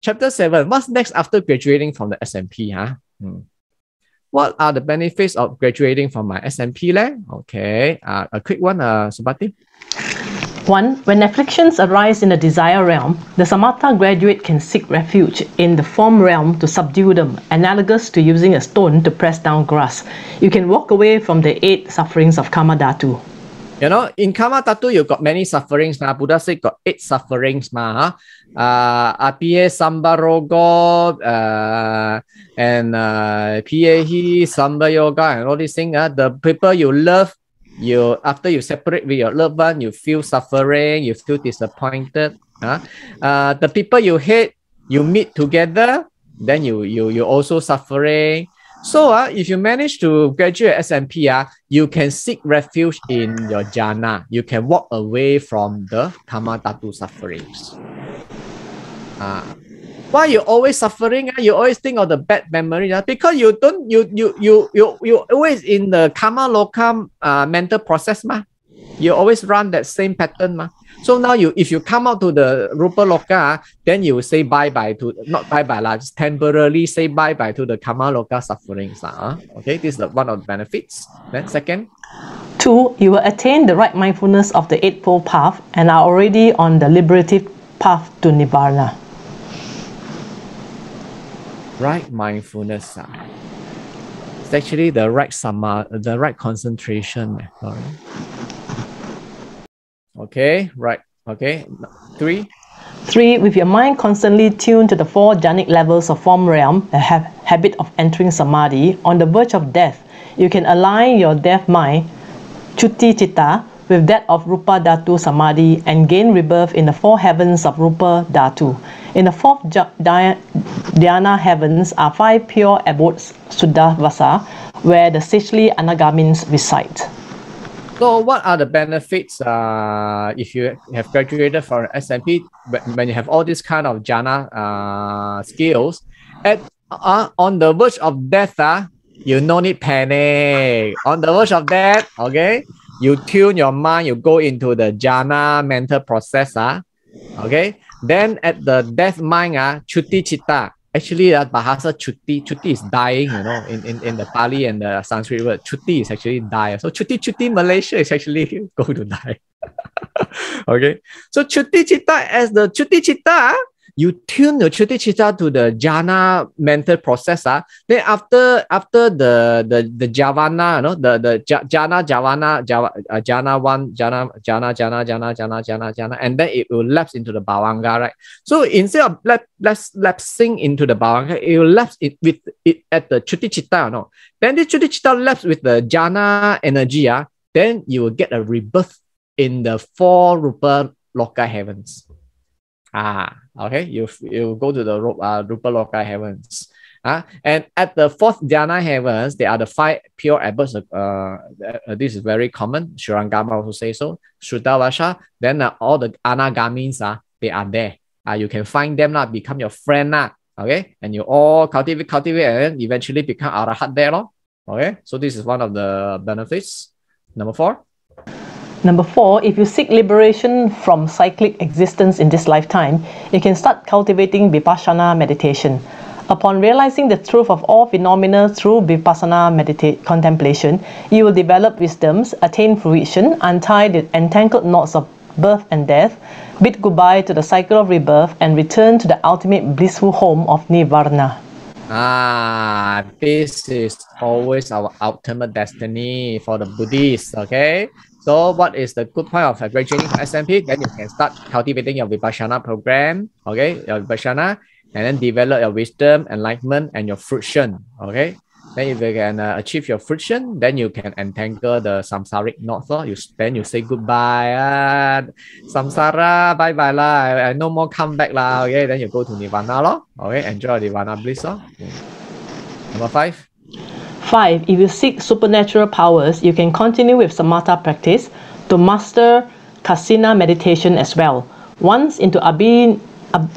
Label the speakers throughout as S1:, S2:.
S1: chapter 7. What's next after graduating from the SMP? Huh? Hmm. What are the benefits of graduating from my SMP? Le? Okay, uh, a quick one, uh, Subati.
S2: One, when afflictions arise in the desire realm, the Samatha graduate can seek refuge in the form realm to subdue them, analogous to using a stone to press down grass. You can walk away from the eight sufferings of Kama Dhatu.
S1: You know, in Kama Dhatu, you got many sufferings. Now, Buddha said got eight sufferings. Ma, uh, Apie Sambarogo, uh, and uh, Piyehi, Samba Yoga, and all these things. Uh, the people you love you after you separate with your loved one, you feel suffering, you feel disappointed. Huh? Uh, the people you hate, you meet together, then you you you also suffering. So uh, if you manage to graduate SMP, uh, you can seek refuge in your jhana. You can walk away from the kama dhatu sufferings. Uh, why you always suffering? Uh? You always think of the bad memory uh? because you don't you you you you you always in the kama loka uh, mental process ma. You always run that same pattern ma. So now you if you come out to the rupa loka, then you say bye bye to not bye bye lah, just temporarily say bye bye to the kama loka sufferings uh. Okay, this is the, one of the benefits. Then second.
S2: Two, you will attain the right mindfulness of the Eightfold Path and are already on the liberative path to Nirvana
S1: right mindfulness. Uh, it's actually the right sama, the right concentration. Sorry. Okay, right. Okay, three.
S2: Three, with your mind constantly tuned to the four jhanic levels of form realm, the ha- habit of entering samadhi, on the verge of death, you can align your death mind, chuti chitta, with that of Rupa Dhatu Samadhi and gain rebirth in the four heavens of Rupa Dhatu. In the fourth Dhyana heavens are five pure abodes, Suddhavasa, where the sagely Anagamins reside.
S1: So, what are the benefits uh, if you have graduated from SMP when you have all these kind of jhana uh, skills? At uh, on the verge of death, uh, you no need panic. On the verge of death, okay, you tune your mind, you go into the jhana mental process, uh, okay. Then at the death mind, uh, chuti chitta. Actually, uh, Bahasa chuti, chuti is dying, you know, in, in, in the Pali and the Sanskrit word, chuti is actually die. So chuti chuti Malaysia is actually going to die. okay. So chuti chitta as the chuti chitta, you tune the Chuti Chitta to the jhana mental process. Uh, then after after the the the javana, you know, the the jhana javana java, uh, jhana one jhana jhana jhana jhana jhana jhana jhana, and then it will lapse into the bhavanga, right? So instead of lap, lapse, lapsing into the bhavanga, it will lapse it with it at the Chuti Chitta, you know. Then the Chuti Chitta lapse with the jhana energy, uh, then you will get a rebirth in the four rupa loka heavens. Ah, okay, you you go to the uh, Rupa Loka heavens. Uh, and at the fourth Dhyana heavens, there are the five pure abodes. Uh, uh, this is very common. Shurangama also say so. Shuddhavasa. Then uh, all the Anagamins, uh, they are there. Uh, you can find them, uh, become your friend. Uh, okay, and you all cultivate, cultivate, and eventually become Arahat there. Lo. Okay, so this is one of the benefits. Number four.
S2: Number four, if you seek liberation from cyclic existence in this lifetime, you can start cultivating vipassana meditation. Upon realizing the truth of all phenomena through vipassana medita- contemplation, you will develop wisdoms, attain fruition, untie the entangled knots of birth and death, bid goodbye to the cycle of rebirth, and return to the ultimate blissful home of nirvana.
S1: Ah, this is always our ultimate destiny for the Buddhists, okay? So what is the good point of graduating from SMP? Then you can start cultivating your Vipassana program, okay, your Vipassana, and then develop your wisdom, enlightenment, and your fruition, okay? Then if you can uh, achieve your fruition, then you can entangle the samsaric knots. So you then you say goodbye. Uh, samsara, bye bye lah. No more come back lah. Okay, then you go to nirvana lo. Okay, enjoy nirvana bliss lo. Number five.
S2: Five, if you seek supernatural powers, you can continue with samatha practice to master kasina meditation as well. Once into abin, ab,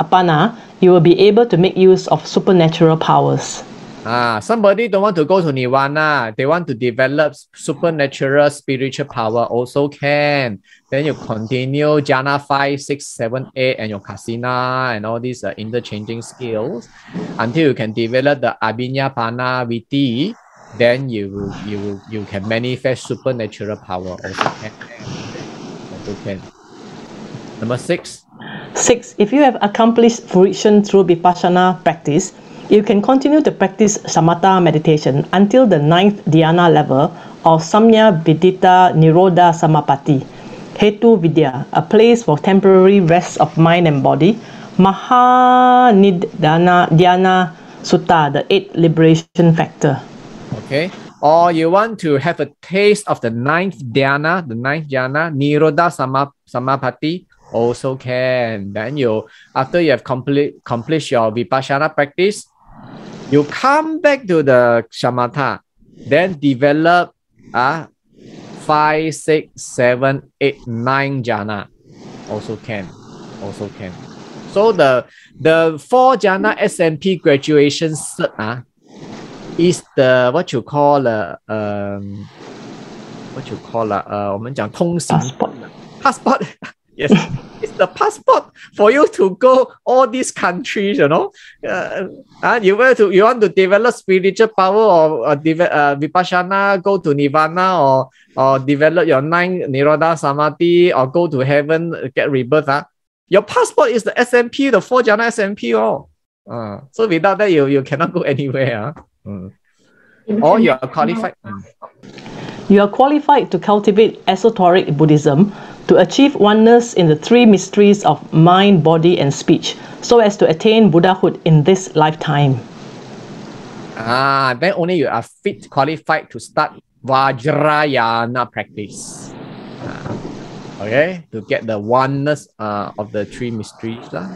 S2: apana, you will be able to make use of supernatural powers.
S1: Ah, somebody don't want to go to nirvana. They want to develop supernatural spiritual power. Also can. Then you continue jhana five, six, seven, eight, and your kasina and all these uh, interchanging skills until you can develop the abhinyapana viti. Then you you you can manifest supernatural power. Also can. Also can. Number six.
S2: Six. If you have accomplished fruition through vipassana practice, you can continue to practice samatha meditation until the ninth dhyana level of Sanna Vedayita Nirodha Samapatti. Hetu Vidya, a place for temporary rest of mind and body. Mahanidana Dhyana Sutta, the eighth liberation factor.
S1: Okay. Or you want to have a taste of the ninth dhyana, the ninth dhyana, Nirodha Sama, Samapatti, also can. Then you, after you have complete accomplished your vipassana practice, you come back to the shamatha, then develop uh, five, six, seven, eight, nine jhana. Also can. Also can. So the the four jhana SMP graduation cert uh, is the what you call uh, um what you call uh, uh 我们讲通行
S2: Passport.
S1: passport. yes, it's the passport for you to go all these countries. You know, uh, uh, you want to you want to develop spiritual power or uh, deve- uh, vipassana, go to nirvana or or develop your nine nirodha samadhi or go to heaven, get rebirth. Uh, your passport is the SMP, the four jhana SMP. Oh, uh, so without that, you you cannot go anywhere. Uh. Mm. Or you are qualified. Mm.
S2: You are qualified to cultivate esoteric Buddhism to achieve oneness in the three mysteries of mind, body, and speech, so as to attain Buddhahood in this lifetime.
S1: Ah, then only you are fit, qualified to start Vajrayana practice. Ah, okay, to get the oneness uh, of the three mysteries. Lah.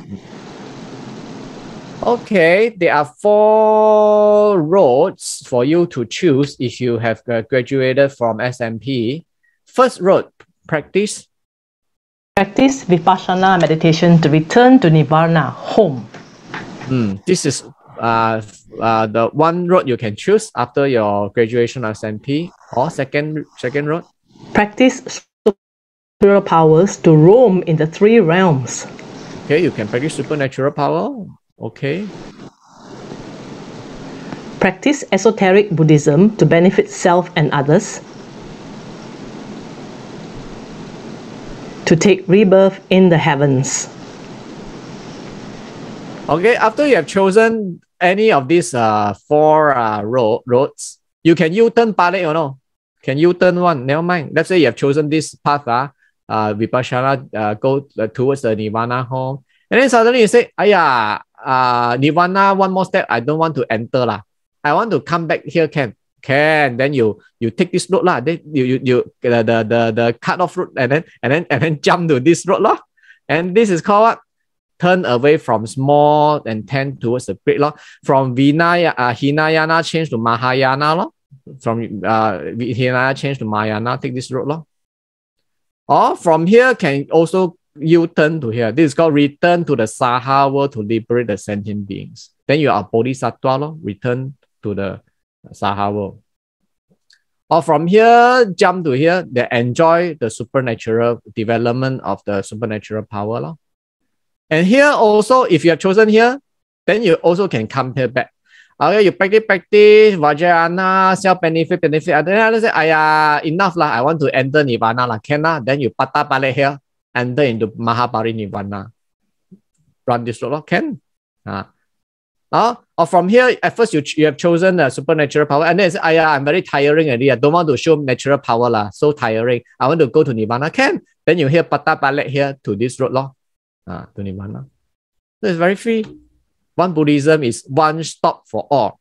S1: Okay, there are four roads for you to choose if you have uh, graduated from SMP. First road, practice
S2: Practice Vipassana meditation to return to Nirvana, home.
S1: Mm, this is uh, uh, the one road you can choose after your graduation of SMP or second second road.
S2: Practice supernatural powers to roam in the three realms.
S1: Okay, you can practice supernatural power. Okay.
S2: Practice esoteric Buddhism to benefit self and others. To take rebirth in the heavens.
S1: Okay, after you have chosen any of these uh four uh road, roads, you can U-turn balik, you know. Can U-turn one, never mind. Let's say you have chosen this path, uh, uh Vipassana, uh, go uh, towards the Nirvana home. And then suddenly you say, Aya, uh, Nirvana, one more step, I don't want to enter. lah. I want to come back here, can. Can then you you take this road lah. Then you you you the the the, the cut off road and then and then and then jump to this road lah. And this is called what? Turn away from small and tend towards the great law. From Vinaya, uh, Hinayana change to Mahayana law. From uh, Hinayana change to Mahayana, take this road law. Or from here can also you turn to here. This is called return to the Saha world to liberate the sentient beings. Then you are Bodhisattva, law. return to the Saha world. Or from here, jump to here, they enjoy the supernatural development of the supernatural power. Law. And here also, if you have chosen here, then you also can come here back. Okay, you practice, practice, Vajrayana, self benefit, benefit. And then I say, Aya, enough lah. I want to enter Nirvana lah. Can lah. Then you pata balik here, enter into Mahaparinirvana. Run this road, lah. can. Uh, uh, or from here, at first you, you have chosen the supernatural power, and then say, Aya, I'm very tiring already. I don't want to show natural power lah. So tiring. I want to go to Nirvana. Can. Then you hear pata balik here to this road, lah. Uh, to Nirvana. So it's very free. One Buddhism is one stop for all.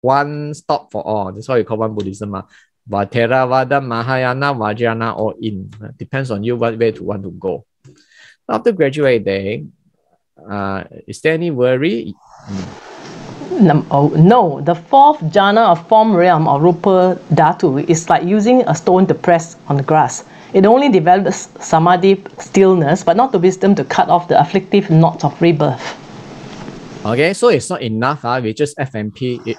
S1: One stop for all. That's why you call one Buddhism. Uh. But Theravada, Mahayana, Vajrayana, all in. Depends on you what way to want to go. After graduating, uh, is there any worry?
S2: Num- oh, no, the fourth jhana of form realm or rupa dhatu is like using a stone to press on the grass. It only develops samadhi stillness, but not the wisdom to cut off the afflictive knots of rebirth.
S1: Okay, so it's not enough uh, with just SMP. It,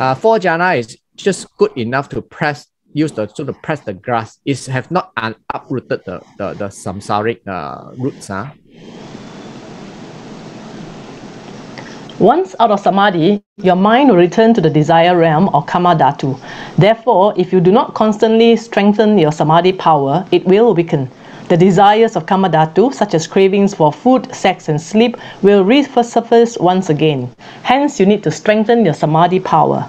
S1: uh, four jhana is just good enough to press, use the so to press the grass. It have not un- uprooted the, the, the samsaric uh, roots. Uh.
S2: Once out of samadhi, your mind will return to the desire realm or kama dhatu. Therefore, if you do not constantly strengthen your samadhi power, it will weaken. The desires of kama dhatu, such as cravings for food, sex, and sleep, will resurface once again. Hence, you need to strengthen your samadhi power.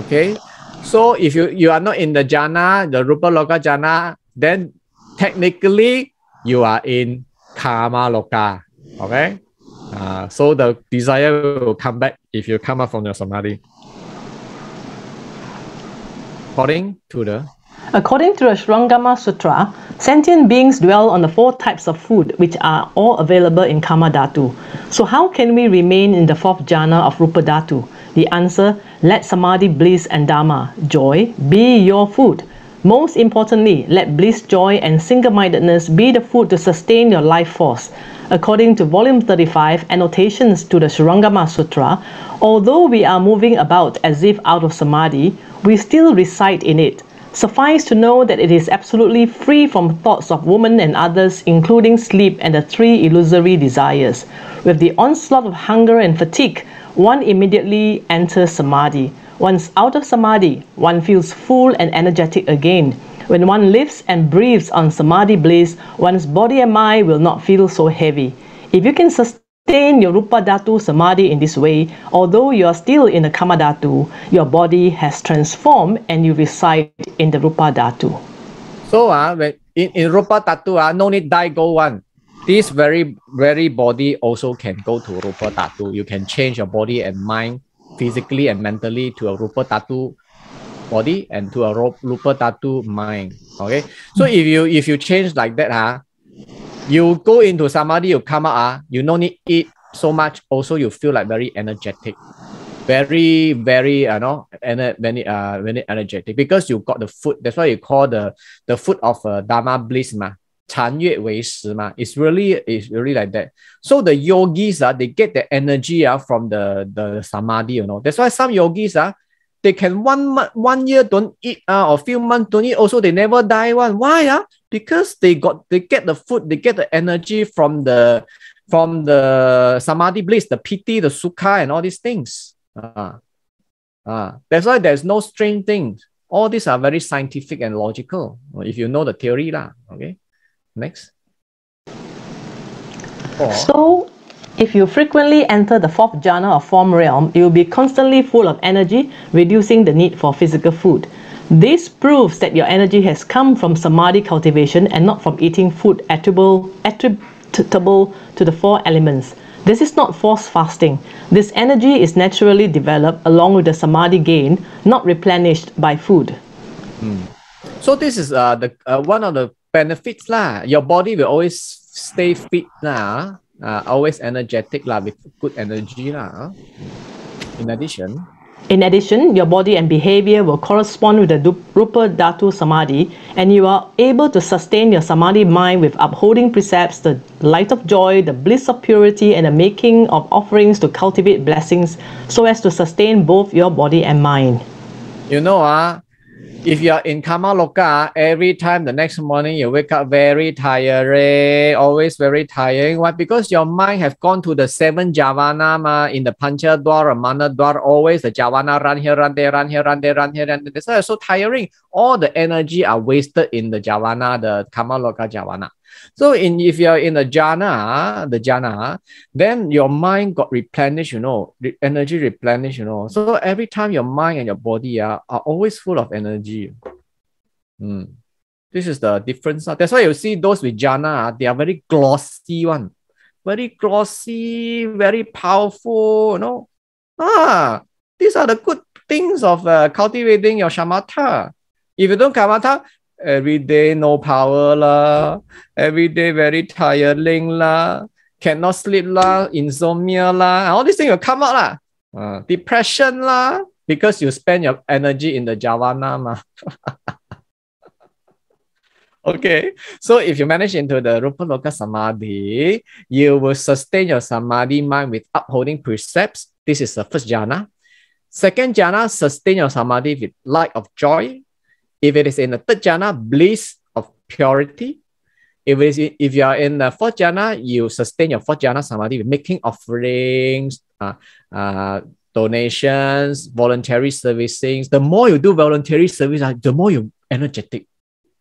S1: Okay, so if you, you are not in the jhana, the rupa loka jhana, then technically you are in kama loka. Okay, uh, so the desire will come back if you come up from your samadhi. According to the
S2: According to the Shurangama Sutra, sentient beings dwell on the four types of food which are all available in Kama Dhatu. So how can we remain in the fourth jhana of Rupa Dhatu? The answer, let Samadhi, bliss and Dharma, joy, be your food. Most importantly, let bliss, joy and single-mindedness be the food to sustain your life force. According to volume 35, annotations to the Shurangama Sutra, although we are moving about as if out of Samadhi, we still reside in it. Suffice to know that it is absolutely free from thoughts of woman and others, including sleep and the three illusory desires. With the onslaught of hunger and fatigue, one immediately enters samadhi. Once out of samadhi, one feels full and energetic again. When one lives and breathes on samadhi bliss, one's body and mind will not feel so heavy. If you can sustain your rupa dhatu samadhi in this way, although you are still in the kama dhatu, your body has transformed and you reside in the rupa dhatu.
S1: So uh, in, in Rupa Dhatu, uh, no need die go one. This very, very body also can go to Rupa Dhatu. You can change your body and mind physically and mentally to a Rupa Dhatu body and to a rupa dhatu mind. Okay. So if you if you change like that, huh, you go into samadhi, you come out, huh, you don't need eat so much. Also, you feel like very energetic. Very, very, you know, and many, uh, very energetic because you got the food. That's why you call the the food of uh, Dharma bliss, ma. It's really it's really like that. So the yogis ah, they get the energy ah from the the samadhi, you know. That's why some yogis ah, they can one month one year don't eat uh, or few months don't eat also they never die one why uh? because they got they get the food they get the energy from the from the samadhi bliss the piti the sukha and all these things Ah, ah. That's why there's no strange things. All these are very scientific and logical. If you know the theory, lah. Okay. Next.
S2: So, if you frequently enter the fourth jhana or form realm, you will be constantly full of energy, reducing the need for physical food. This proves that your energy has come from samadhi cultivation and not from eating food attributable, attributable to the four elements. This is not forced fasting. This energy is naturally developed along with the samadhi gain, not replenished by food.
S1: So this is uh the uh, one of the benefits lah. Your body will always stay fit lah. Uh, always energetic lah with good energy lah. In addition,
S2: In addition, your body and behavior will correspond with the Rupa Dhatu Samadhi, and you are able to sustain your Samadhi mind with upholding precepts, the light of joy, the bliss of purity, and the making of offerings to cultivate blessings so as to sustain both your body and mind.
S1: you know ah, if you are in Kama Loka, every time the next morning you wake up very tired, always very tiring. Why? Because your mind have gone to the seven javana ma, in the Pancha Dwar or Mana Dwar, always the javana run here, run there, run here, run there, run here, run there. Why so tiring. All the energy are wasted in the javana, the Kama Loka javana. So in if you're in the jhana, the jhana, then your mind got replenished, you know, re- energy replenished, you know. So every time your mind and your body are, are always full of energy. Hmm. This is the difference. ah. That's why you see those with jhana, ah, they are very glossy one. Very glossy, very powerful, you know. Ah, these are the good things of uh, cultivating your shamatha. If you don't shamatha, every day no power lah, every day very tiring lah, cannot sleep lah, insomnia lah, all these things will come out lah. Uh, depression lah, because you spend your energy in the javana ma. okay, so if you manage into the Rupa Loka Samadhi, you will sustain your Samadhi mind with upholding precepts. This is the first jhana. Second jhana, sustain your Samadhi with light of joy. If it is in the third jhana, bliss of purity. If, it is, if you are in the fourth jhana, you sustain your fourth jhana Samadhi with making offerings, uh, uh, donations, voluntary servicing. The more you do voluntary service, uh, the more you energetic.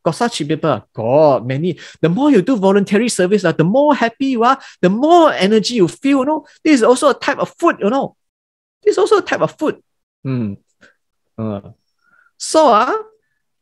S1: Got such people, God, many. The more you do voluntary service, uh, the more happy you are, the more energy you feel. You know, this is also a type of food. You know, this is also a type of food. Hmm. Uh. So, uh,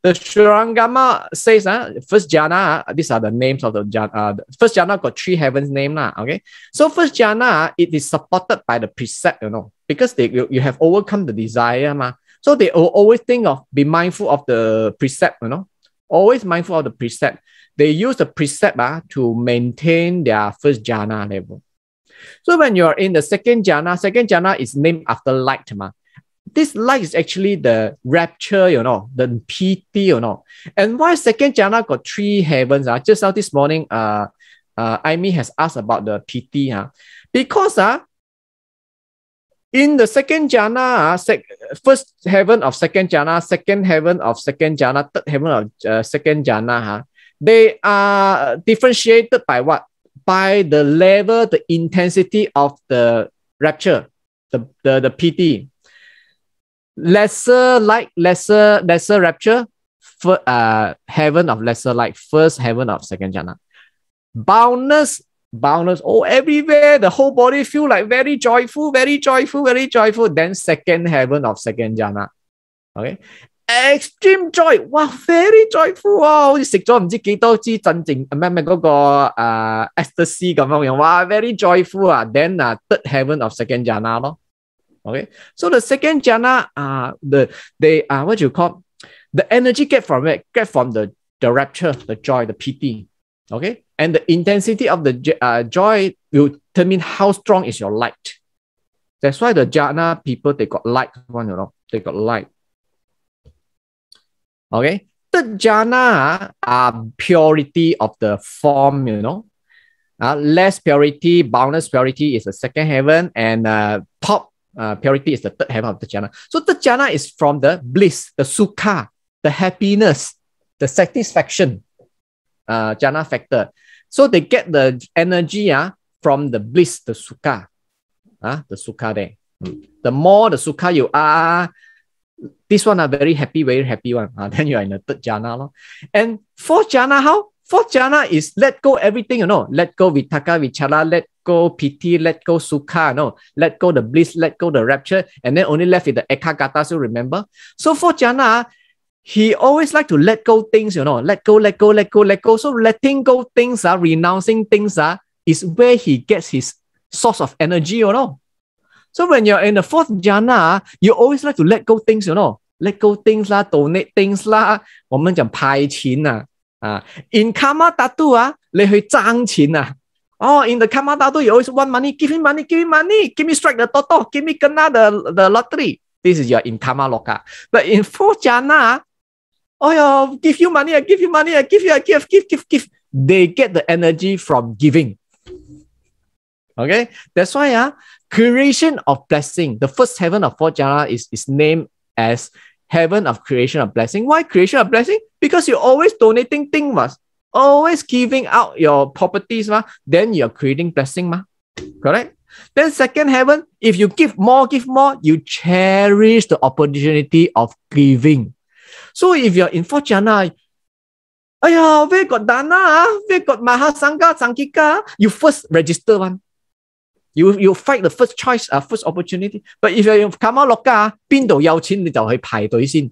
S1: the Shurangama says, uh, first jhana, these are the names of the jhana. Uh, first jhana got three heavens name. Uh, okay. So, first jhana, it is supported by the precept, you know, because they, you, you have overcome the desire. Ma. So, they always think of, be mindful of the precept, you know, always mindful of the precept. They use the precept uh, to maintain their first jhana level. So when you're in the second jhana, second jhana is named after light. Ma. This light is actually the rapture, you know, the piti, you know. And why second jhana got three heavens? Uh? Just now this morning, uh, uh, Amy has asked about the piti. Uh? Because uh, in the second jhana, uh, sec- first heaven of second jhana, second heaven of second jhana, third heaven of uh, second jhana, uh, they are differentiated by what? By the level, the intensity of the rapture, the, the, the piti Lesser light, lesser, lesser rapture, for, uh, heaven of lesser light, first heaven of second jhana. Boundless boundless. Oh, everywhere the whole body feel like very joyful, very joyful, very joyful. Then second heaven of second jhana. Okay. Extreme joy, wow, very joyful 哇！好似食咗唔知几多支镇静咩咩嗰个诶 ecstasy 咁样样，哇，very joyful 啊！Then 啊、uh, third heaven of second jhana 咯 ，okay. So the second jhana, uh, the they uh, what you call the energy get from it, get from the the rapture, the joy, the piti. Okay. And the intensity of the uh, joy will determine how strong is your light. That's why the jhana people, they got light one, you know, they got light. Okay. The jhana are purity of the form, you know. Uh, less purity, boundless purity is the second heaven, and uh, top uh, purity is the third heaven of the jhana. So the jhana is from the bliss, the sukha, the happiness, the satisfaction, uh, jhana factor. So they get the energy uh, from the bliss, the sukha. Uh, the sukha there. Mm. The more the sukha you are, this one are very happy, very happy one. Uh, then you are in the third jhana. Lo. And fourth jhana, how? Fourth jhana is let go everything, you know, let go vitaka, vichara, let go piti, let go sukha, you know, let go the bliss, let go the rapture, and then only left with the ekaggata, so remember? So fourth jhana, he always like to let go things, you know, let go, let go, let go, let go. So letting go things, uh, renouncing things uh, is where he gets his source of energy, you know. So when you're in the fourth jhana, you always like to let go things, you know, let go things 啦，donate things 啦，我们讲拍钱呐、啊。啊，in Kama Dhatu 啊，你去爭錢啊！哦，in the Kama Dhatu you always want money, give me money，give me money，give me strike the Toto，give me kena the the lottery。This is your in Kama Loka。But in Four Jhana，oh yo, give you money, I give you money, I give you, I give, give, give, give. They get the energy from giving. Okay, that's why ah, creation of blessing. The first heaven of Four Jhana is is named as heaven of creation of blessing. Why creation of blessing? because you're always donating things, ma. always giving out your properties, ma. then you're creating blessing, ma. correct? Then second heaven, if you give more, give more, you cherish the opportunity of giving. So if you're in Four Jhana, aiyah, where got dana? Ah? Where got mahasangha, sangkika? Ah? You first register one. You you fight the first choice, uh, first opportunity. But if you're in Kamaloka, 邊度有錢你就去排隊先。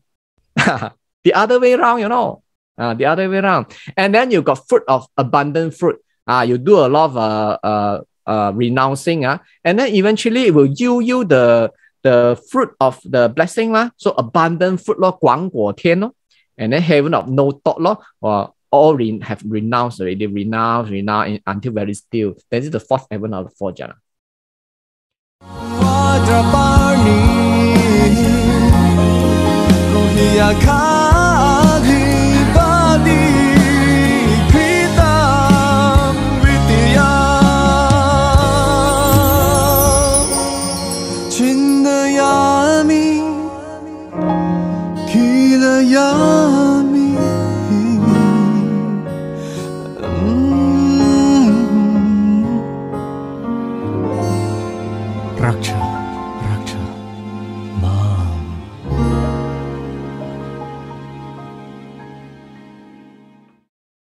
S1: Ah, the other way around, you know, uh, the other way around. And then you got fruit of abundant fruit. Uh, you do a lot of uh, uh, uh, renouncing. Uh, and then eventually it will yield you the, the fruit of the blessing. Uh, so abundant fruit, lo, guang guo tian, lo. and then heaven of no thought, lo, or all re- have renounced already, renounced, renounced until very still. That is the fourth heaven of the four jhana.